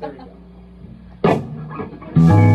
There we go.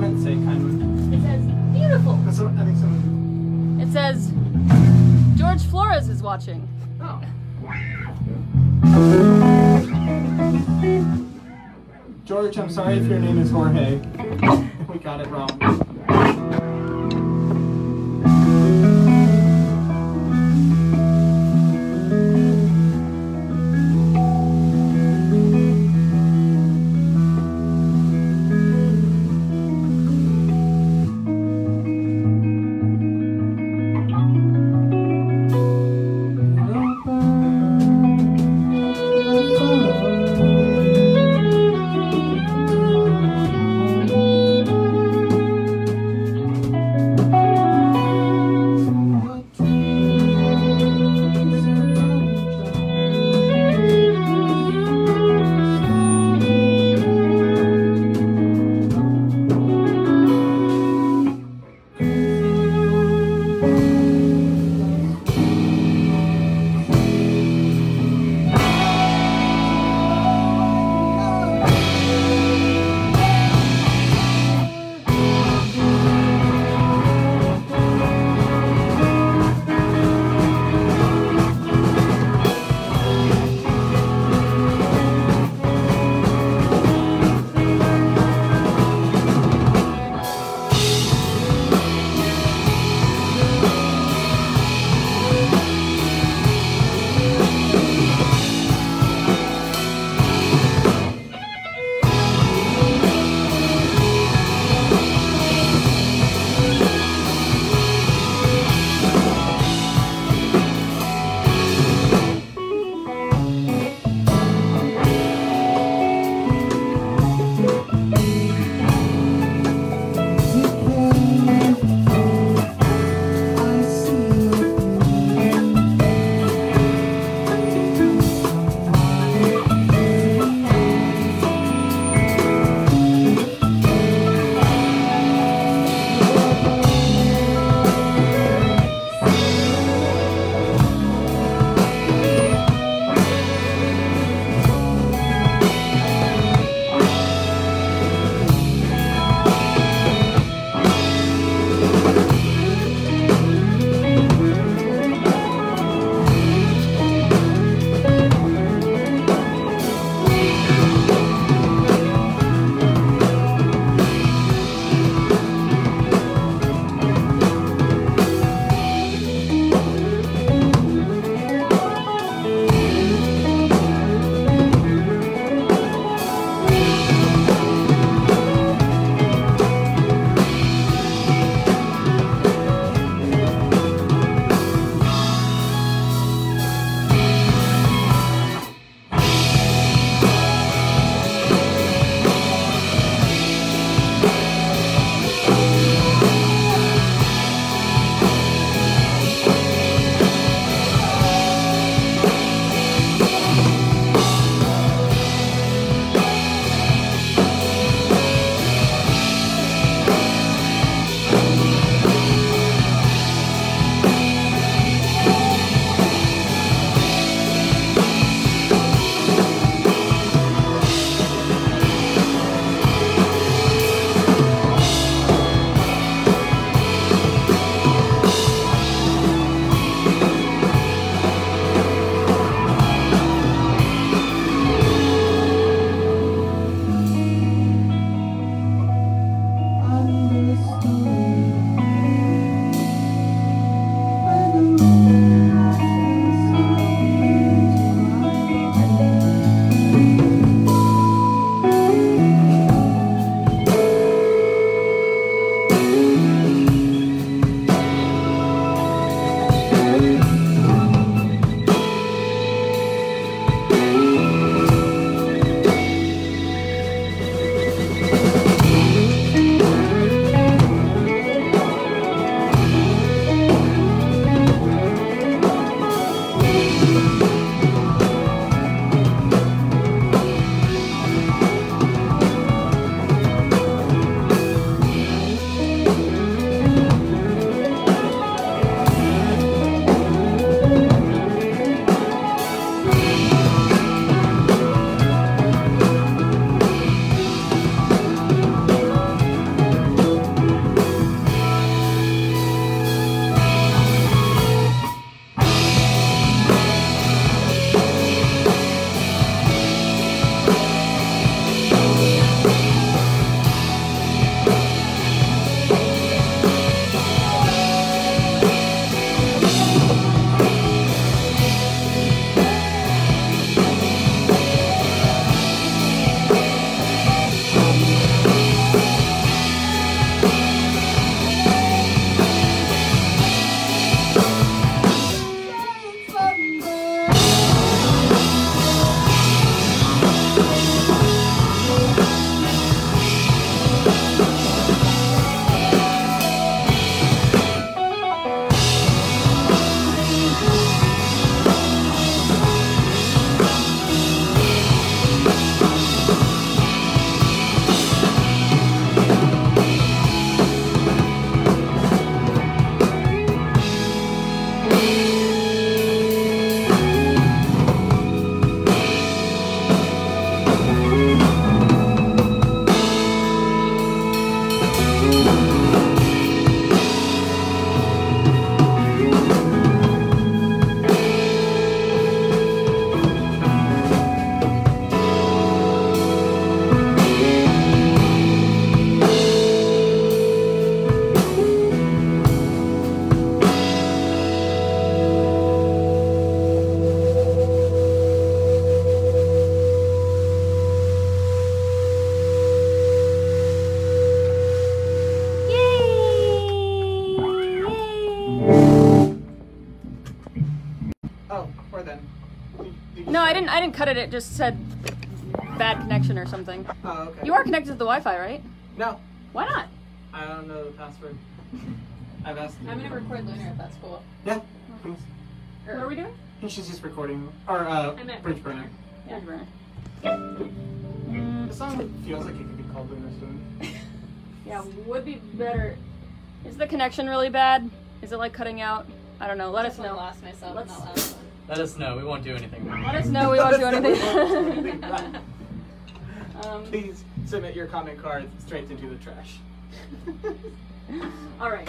say, It says, beautiful. That's what I think someone. It says, George Flores is watching. Oh. George, I'm sorry if your name is Jorge. we got it wrong. I didn't. Cut it. It just said bad connection or something. Oh, okay. You are connected to the Wi-Fi, right? No, Why not? I don't know the password. I've asked. I'm gonna record Lunar if that's cool. Yeah. please. What are we doing? She's just recording. Or, uh, I meant Bridge Burner. Yeah. Burner. The song feels like it could be called Lunar Soon. Yeah, would be better. Is the connection really bad? Is it like cutting out? I don't know. Let us know. lost myself Let's- in that last one. Let us know. We won't do anything. Let us know. We won't do Let us know we won't do anything. anything. um, Please submit your comment card straight into the trash. all right.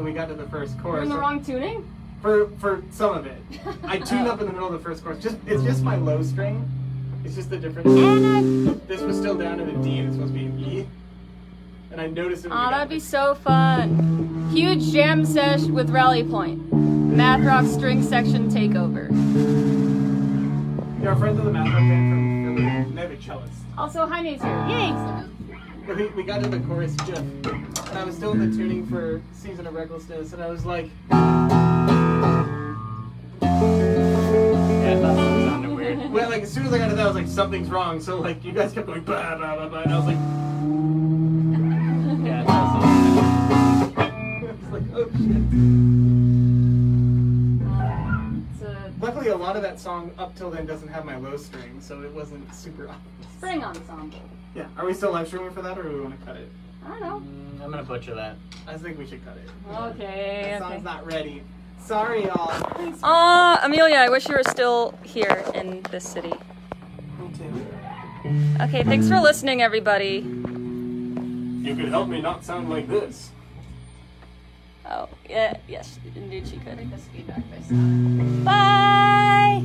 When we got to the first chorus. You're in the wrong tuning? For for some of it, I tuned up in the middle of the first chorus. Just it's just my low string. It's just the difference. This was still down in a D and it's supposed to be an E. And I noticed it. Oh, that'd be so fun. Huge jam sesh with Rally Point. Math Rock string section takeover. Yeah, our friends of the Math Rock band from Philly. They have a cellist. Also, Jaime's here. Yay! We, we got to the chorus just, and I was still in the tuning for Season of Recklessness, and I was like, Yeah, that sounded weird. well, like as soon as I got to that, I was like, something's wrong. So like, you guys kept going blah blah blah blah, and I was like, Yeah, that sounded I was like, oh shit. It's a Luckily, a lot of that song up till then doesn't have my low string, so it wasn't super obvious. spring ensemble. Yeah, are we still live streaming for that, or do we want to cut it? I don't know. I'm gonna butcher that. I think we should cut it. Okay, That song's okay. not ready. Sorry, y'all. Aw, Amelia, I wish you were still here in this city. Me too. Okay, thanks for listening, everybody. You could help me not sound like this. Oh, yeah, yes, indeed she could. This feedback by sound. Bye!